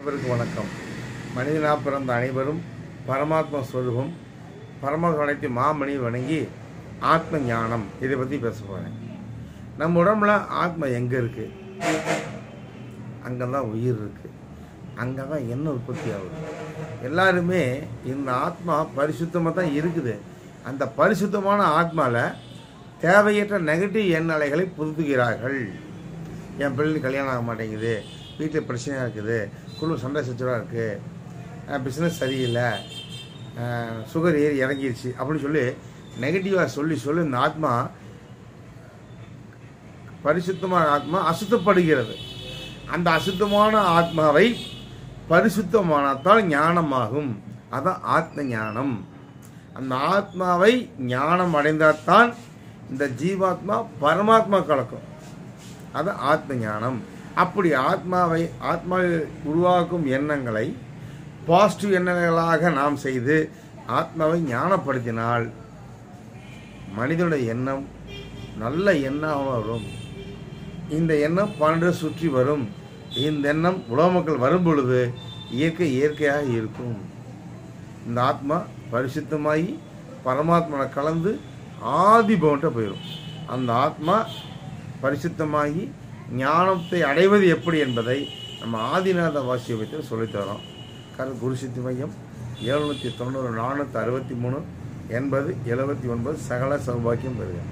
அனைவருக்கும் வணக்கம். மனிதனாக பிறந்த அனைவரும் பரமாத்மா ஸ்வரூபம் பரமாத்மா அனைத்து மாமணி வணங்கி ஆத்ம ஞானம் இதை பற்றி பேச போகிறேன் நம்ம உடம்புல ஆத்மா எங்கே இருக்குது அங்கே தான் உயிர் இருக்குது அங்கே தான் என்ன உற்பத்தி ஆகுது. எல்லாருமே இந்த ஆத்மா பரிசுத்தமாக தான் இருக்குது. அந்த பரிசுத்தமான ஆத்மாவில் தேவையற்ற நெகட்டிவ் எண்ணலைகளை புதுத்துகிறார்கள் என் பிள்ளைக்கு கல்யாணம் ஆக மாட்டேங்குது. வீட்டில் பிரச்சனையாக இருக்குது. குழு சண்டை சச்சரவாக இருக்குது பிஸ்னஸ் சரியில்லை. சுகர் ஏறி இறங்கிருச்சு. அப்படின்னு சொல்லி நெகட்டிவாக சொல்லி சொல்லி இந்த ஆத்மா பரிசுத்தமான ஆத்மா அசுத்தப்படுகிறது. அந்த அசுத்தமான ஆத்மாவை பரிசுத்தமானத்தால் ஞானமாகும். அதான் ஆத்ம ஞானம். அந்த ஆத்மாவை ஞானம் அடைந்தால்தான் இந்த ஜீவாத்மா பரமாத்மா கலக்கும் அது ஆத்ம ஞானம் அப்படி ஆத்மாவை ஆத்மாவை உருவாக்கும் எண்ணங்களை பாசிட்டிவ் எண்ணங்களாக நாம் செய்து ஆத்மாவை ஞானப்படுத்தினால் மனிதனுடைய எண்ணம் நல்ல எண்ணமாக வரும். இந்த எண்ணம் பன்னெண்டு சுற்றி வரும். இந்த எண்ணம் உலக மக்கள் வரும் பொழுது இயற்கை இயற்கையாக இருக்கும். இந்த ஆத்மா பரிசுத்தமாகி பரமாத்மாவை கலந்து ஆதி பவன்ட்ட போயிடும் அந்த ஆத்மா பரிசுத்தமாகி ஞானத்தை அடைவது எப்படி என்பதை நம்ம ஆதிநாத வாசியத்தில் சொல்லித்தரோம் கரு குருசித்தி மையம் எழுநூற்றி தொண்ணூறு நானூற்றி அறுபத்தி மூணு எண்பது எழுபத்தி ஒன்பது சகல சௌபாக்கியம் பெறுகிறேன்